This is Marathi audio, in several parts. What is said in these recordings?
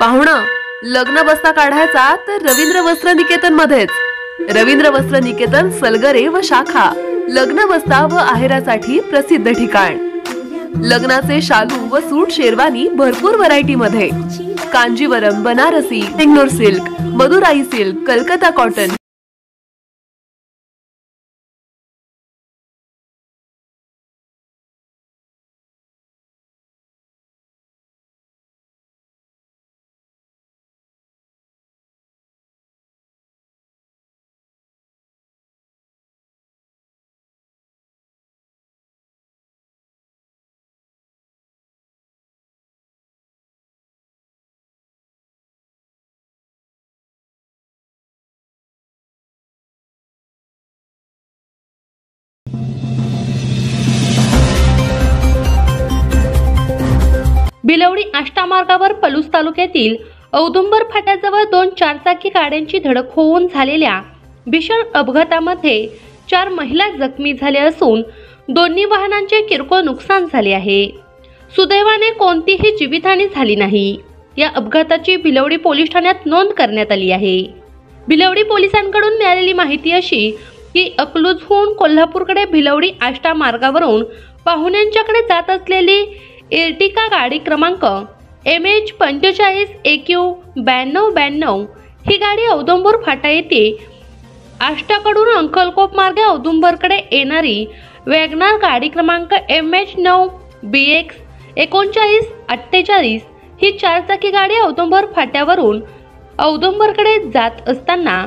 पाहुणं लग्न बस्ता काढायचा तर रवींद्र वस्त्र निकेतन मध्येच रवींद्र वस्त्र निकेतन सलगरे व शाखा. लग्न बस्ता व आहेरासाठी प्रसिद्ध ठिकाण. लग्नाचे शालू व सूट शेरवानी भरपूर व्हरायटी मध्ये Kanjeevaram Banarasi silk Madurai silk Calcutta cotton. Bilwadi Ashta मार्गावर पलूस तालुक्यातील औदुंबर फाट्याजवळ दोन चारचाकी गाड्यांची धडक होऊन झालेल्या भीषण अपघातामध्ये चार महिला जखमी झाल्या असून दोन्ही वाहनांचे किरकोळ नुकसान झाले आहे. सुदैवाने कोणतीही जीवितहानी झाली नाही. या अपघाताची भिलवडी पोलीस ठाण्यात नोंद करण्यात आली आहे. भिलवडी पोलिसांकडून मिळालेली माहिती अशी की अकलूजहून कोल्हापूरकडे भिलवडी आष्टा मार्गावरून पाहुण्यांच्याकडे जात असलेली एर्टिका गाडी क्रमांक एम एच पंचेचाळीस ए क्यू ब्याण्णव ब्याण्णव. ही गाडी औदुंबर फाटा येथे आष्टाकडून अंकलकोप मार्गे औदुंबरकडे येणारी वॅगनार गाडी क्रमांक एम एच नऊ बी एक्स एकोणचाळीस अठ्ठेचाळीस ही चारचाकी गाडी औदुंबर फाट्यावरून औदुंबरकडे जात असताना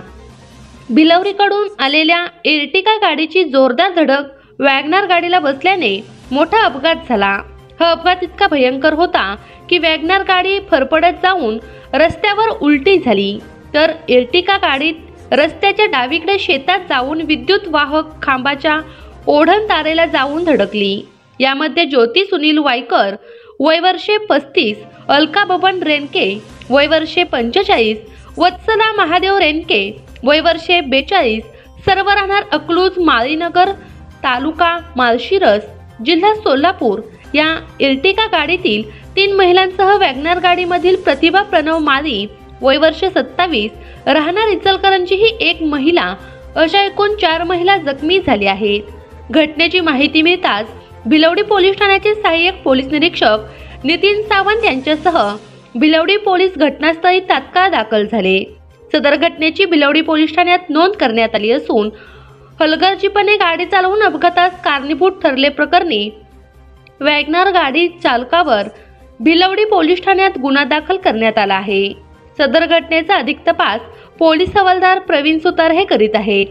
भिलवरीकडून आलेल्या एर्टिका गाडीची जोरदार धडक वॅगनार गाडीला बसल्याने मोठा अपघात झाला. हा अपघात इतका भयंकर होता की वॅगनार गाडी फरफडत जाऊन रस्त्यावर उलटी झाली. तर एर्टिका गाडीत रस्त्याच्या डावीकडे शेतात जाऊन विद्युत वाहक खांबाच्या ओढण तारेला जाऊन धडकली. यामध्ये ज्योती सुनील वायकर वयवर्षे पस्तीस अलका बबन रेनके वयवर्षे पंचेचाळीस वत्सला महादेव रेनके वयवर्षे बेचाळीस सर्व राहणार अकलूज माळीनगर तालुका माळशिरस जिल्हा सोलापूर या इर्टिका गाडीतील तीन महिलांसह वॅगनार गाडीमधील प्रतिभा प्रणव माळी वयवर्ष सत्तावीस राहणार इचलकरंची ही एक महिला अशा एकूण चार महिला जखमी झाल्या आहेत. घटनेची माहिती मिळताच भिलवडी पोलीस ठाण्याचे सहाय्यक पोलीस निरीक्षक नितीन सावंत यांच्यासह भिलवडी पोलीस घटनास्थळी तात्काळ दाखल झाले. सदर घटनेची भिलवडी पोलीस ठाण्यात नोंद करण्यात आली असून हलगर्जीपणे गाडी चालवून अपघातास कारणीभूत ठरले प्रकरणी वॅगनार गाडी चालकावर भिलवडी पोलीस ठाण्यात गुन्हा दाखल करण्यात आला आहे. सदर घटनेचा अधिक तपास पोलीस हवालदार प्रवीण सुतार हे करीत आहेत.